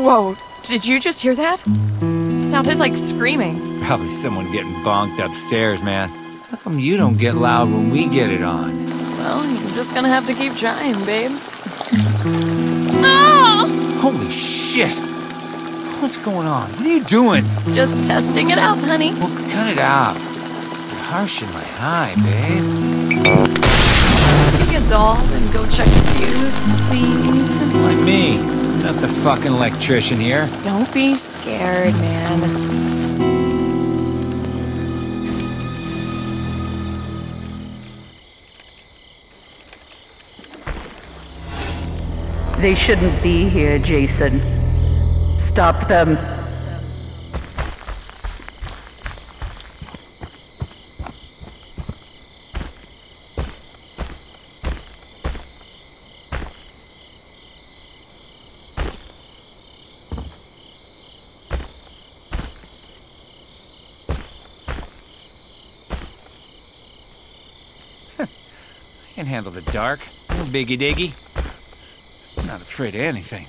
Whoa, did you just hear that? Sounded like screaming. Probably someone getting bonked upstairs, man. How come you don't get loud when we get it on? Well, you're just gonna have to keep trying, babe. no! Holy shit! What's going on? What are you doing? Just testing it out, honey. Well, cut it out. You're harshing my high, babe. Give me a doll and go check the fuse, please. Like me. Not the fucking electrician here. Don't be scared, man. They shouldn't be here, Jason. Stop them. Can handle the dark. Biggie diggy. Not afraid of anything.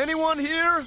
Anyone here?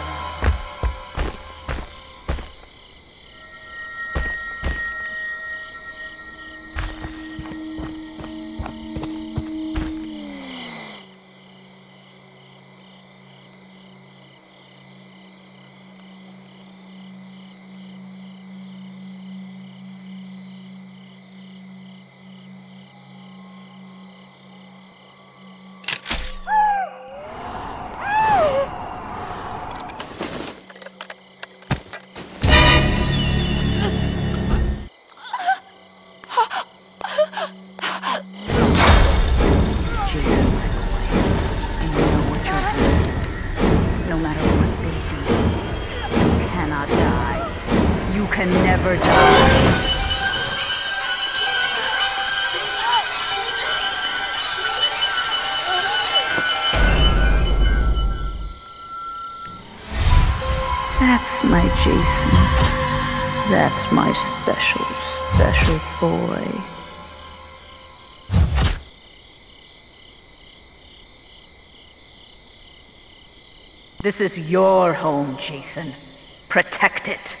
Can never die. That's my Jason. That's my special, special boy. This is your home, Jason. Protect it.